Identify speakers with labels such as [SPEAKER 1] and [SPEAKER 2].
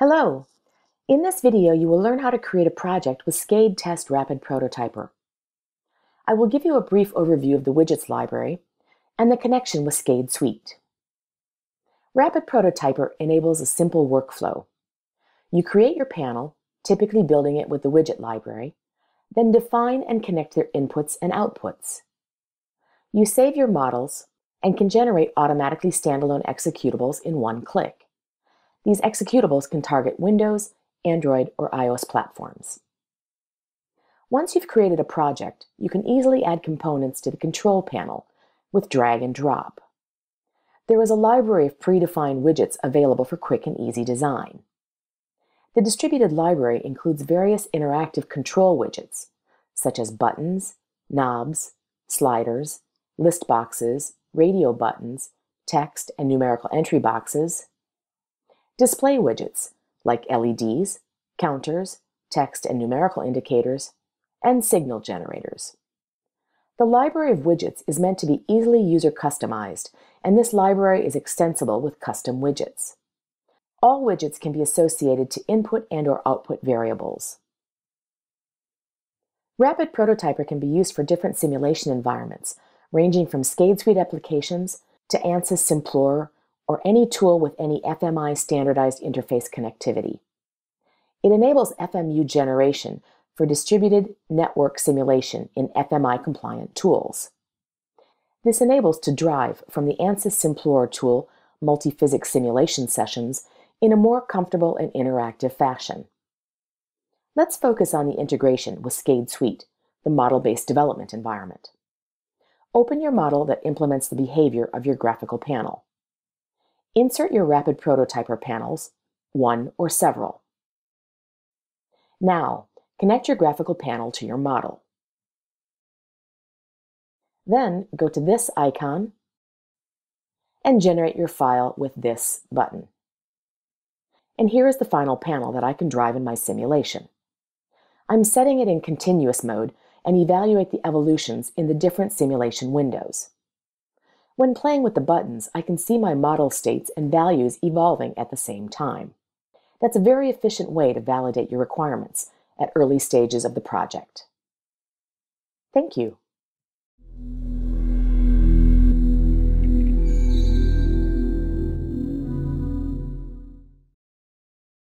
[SPEAKER 1] Hello! In this video, you will learn how to create a project with SCADE Test Rapid Prototyper. I will give you a brief overview of the widgets library and the connection with SCADE Suite. Rapid Prototyper enables a simple workflow. You create your panel, typically building it with the widget library, then define and connect their inputs and outputs. You save your models and can generate automatically standalone executables in one click. These executables can target Windows, Android, or iOS platforms. Once you've created a project, you can easily add components to the control panel with drag and drop. There is a library of predefined widgets available for quick and easy design. The distributed library includes various interactive control widgets, such as buttons, knobs, sliders, list boxes, radio buttons, text and numerical entry boxes, Display widgets like LEDs, counters, text and numerical indicators, and signal generators. The library of widgets is meant to be easily user customized, and this library is extensible with custom widgets. All widgets can be associated to input and or output variables. Rapid Prototyper can be used for different simulation environments, ranging from SCADE Suite applications to ANSYS Simplorer or any tool with any FMI standardized interface connectivity. It enables FMU generation for distributed network simulation in FMI compliant tools. This enables to drive from the ANSYS Simplorer tool multi-physics simulation sessions in a more comfortable and interactive fashion. Let's focus on the integration with SCADE Suite, the model-based development environment. Open your model that implements the behavior of your graphical panel. Insert your Rapid Prototyper panels, one or several. Now, connect your graphical panel to your model. Then go to this icon and generate your file with this button. And here is the final panel that I can drive in my simulation. I'm setting it in continuous mode and evaluate the evolutions in the different simulation windows. When playing with the buttons, I can see my model states and values evolving at the same time. That's a very efficient way to validate your requirements at early stages of the project. Thank you.